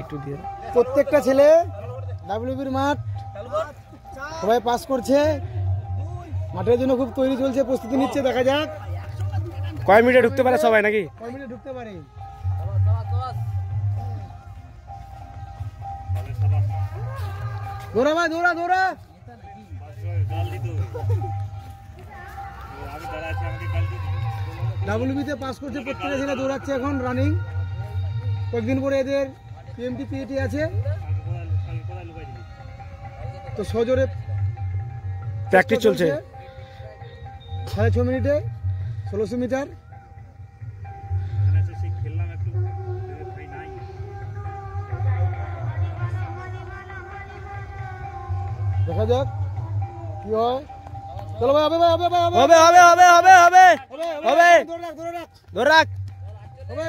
একটু দিয়ে প্রত্যেকটা ছেলে ডাব্লিউবির মাঠ সবাই পাস করছে। মাঠের জন্য খুব তৈরি চলছে প্রস্তুতি নিচ্ছে দেখা যাক। কয় মিনিটে ঢুকতে পারে সবাই নাকি? কয় মিনিটে ঢুকতে পারে? দৌড়া ভাই দৌড়া দৌড়া। ডাব্লিউবিতে পাস করছে প্রত্যেকটা ছেলে দৌড়াচ্ছে এখন রানিং কয়েকদিন পরে এদের পিএমটি পিএটি আছে তো সজোরে প্র্যাকটিস চলছে সাড়ে ছ মিনিটে ষোলোশো মিটার দেখা যাক কি হয় চলো ভাই হবে ভাই হবে ভাই হবে হবে হবে হবে হবে হবে হবে। ধরে রাখ ধরে রাখ ধর রাখ হবে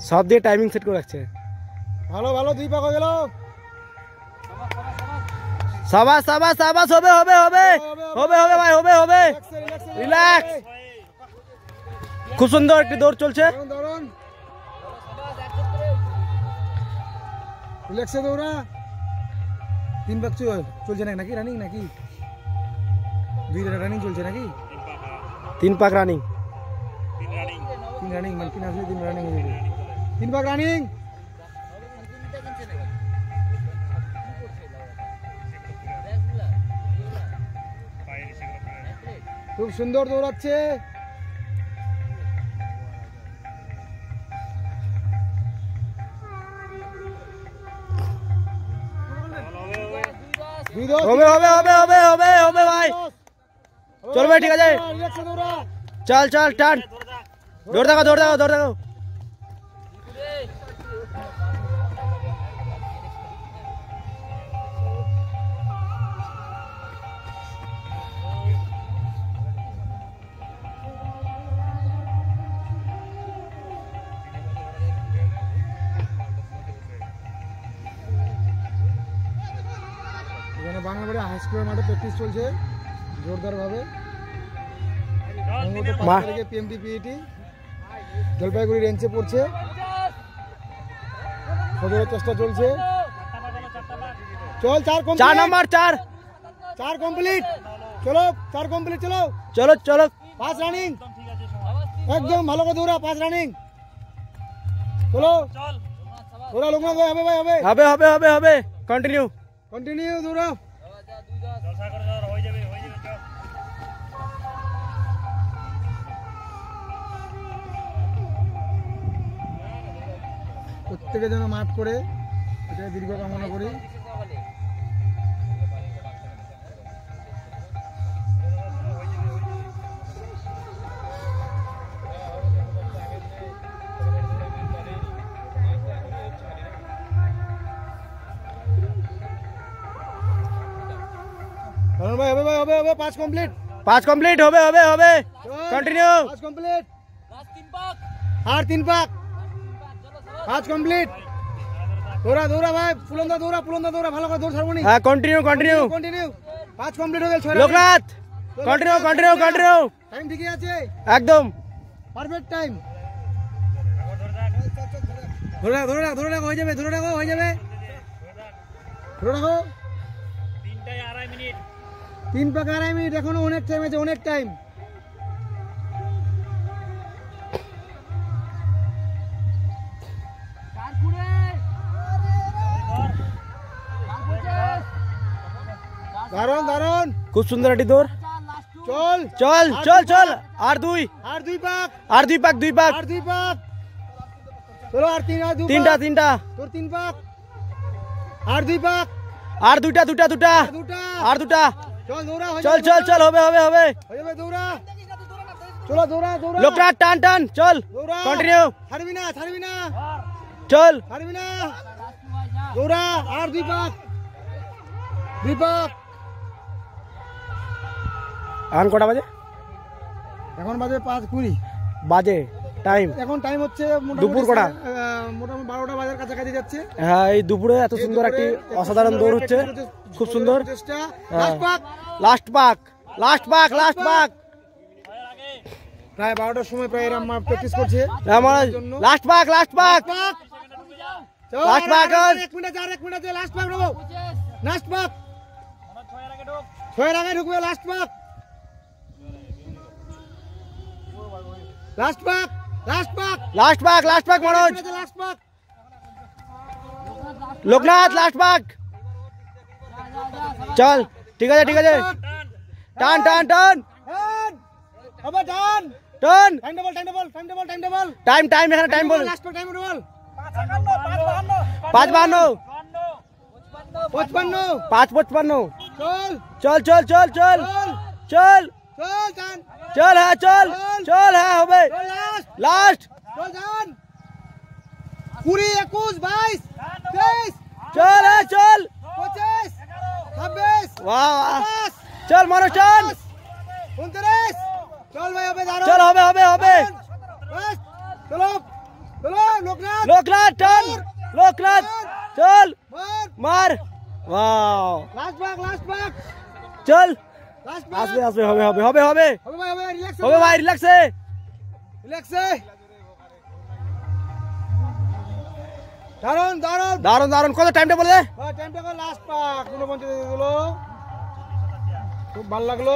সব দিয়ে টাইমিং সেট করে রাখছে। ভালো ভালো দুই পাক গেল সাবাস সাবাস সাবাস হবে হবে হবে। হবে হবে ভাই হবে হবে। রিল্যাক্সে খুব সুন্দর একটি দৌড় চলছে। রিল্যাক্সে দৌড়া। তিন পাক চল- চলছে নাকি রানিং নাকি? দুই রানিং চলছে নাকি? তিন পাক রানিং তিন রানিং মানে তিন আসলে তিন রানিং হয়ে যাবে। রানিং। খুব সুন্দর দৌড়াচ্ছে। হবে হবে হবে হবে হবে হবে ভাই। চল ভাই, ঠিক আছে। চল চল টান। দৌড় দেখো দৌড় দেখো দৌড় দেখো এখানে বাংলাবাড়ি হাই স্কুলের মাঠে প্র্যাকটিস চলছে জোরদার ভাবে মা- পিএমটি পিইটি জলপাইগুড়ি রেঞ্চে পড়ছে। সদরের চেষ্টা চলছে। চল চার চার নাম্বার চার। চার কমপ্লিট চলো চার কমপ্লিট চলো। চলো চলো। পাঁচ রানিং একদম ভালো করে দৌড়া পাঁচ রানিং চলো। দৌড়া ভাই হবে ভাই হবে। হবে হবে হবে হবে। কন্টিনিউ কন্টিনিউ দৌড়া। প্রত্যেকে যেন মাঠ করে এটাই দীর্ঘ কামনা করি। ভাই হবে ভাই হবে হবে পাঁচ কমপ্লিট পাঁচ কমপ্লিট হবে হবে হবে। কন্টিনিউ পাঁচ কমপ্লিট আর তিন পাক পাঁচ কমপ্লিট দৌড়া দৌড়া ভাই ফুলন্দা দৌড়া ফুলন্দা দৌড়া ভালো করে দৌড় ছাড়বনি হ্যাঁ কন্টিনিউ কন্টিনিউ কন্টিনিউ পাঁচ কমপ্লিট হয়ে গেল ছয় Loknath continue continue continue time ঠিকই আছে। একদম। পারফেক্ট টাইম ধরে রাখ ধরে রাখ ধরে রাখো হয়ে যাবে ধরে রাখো হয়ে যাবে। ধরে রাখো। তিন পাক আড়াই মিনিট এখনও অনেক টাইম আছে অনেক টাইম দারুণ দারুণ খুব সুন্দর একটি দৌড়। চল। চল চল চল। আর দুই। আর দুই পাক। আর দুই পাক দুই পাক। আর দুই পাক। চলো আর তিন আর দুই তিনটা পাক। তিনটা। তোর তিন পাক। আর দুই পাক। আর দুইটা দুটা দুটা আর দুটা আর দুটা চল দৌড়া হয়ে চল যাবে, চল দৌড়া। চল হবে হবে হবে। হয়ে যাবে দৌড়া। চলো দৌড়া দৌড়া। লোকনাথ টান টান চল। দৌড়া। কন্টিনিউ ছাড়বি না ছাড়বি না। চল। ছাড়বি না। দৌড়া আর দুই পাক। দুই পাক। এখন কটা বাজে? এখন বাজে পাঁচ কুড়ি। বাজে টাইম এখন টাইম হচ্ছে দুপুর কটা? মোটামুটি বারোটা বাজার কাছাকাছি যাচ্ছে। হ্যাঁ এই দুপুরে এত সুন্দর একটি অসাধারণ দৌড় হচ্ছে। খুব সুন্দর। চেষ্টা। লাস্ট পাক লাস্ট পাক লাস্ট পাক লাস্ট পাক প্রায় বারোটার সময় প্রায় প্র্যাকটিস করছে। আমার লাস্ট পাক লাস্ট পাক পাক, আর। এক মিনিট এক মিনিট আছে লাস্ট পাক নেব। লাস্ট পাক ছয়ের আগে ঢুকবে লাস্ট পাক लास्ट पाक लास्ट पाक लास्ट पाक लास्ट पाक मनोज लास्ट पाक लोकनाथ लास्ट पाक चल ठीक है ठीक है टर्न टर्न टर्न अब turn turn time table time table time table time table time time यहाँ टाइम बोल लास्ट में टाइम बोल 5 52 55 5 चल चल चल चल चल चल चल चल चल है चल। चल। है हो भाई। लास्ट। पूरी इक्कीस बाईस तेईस चल है चल। पच्चीस छब्बीस वाह। चल मारो चल। उनतीस। चल भाई चल हो भाई हो चलो चलो लोकनाथ। लोकनाथ टर्न लोकनाथ चल। मार। वाह। लास्ट बाग लास्ट बाग। चल। আসবে। আসবে হবে হবে হবে হবে। হবে ভাই রিল্যাক্সে রিল্যাক্সে দারুণ দারুণ দারুণ দারুণ কত টাইমটা বলে টাইমটা লাস্ট পাক উনপঞ্চাশ দিল খুব ভালো লাগল।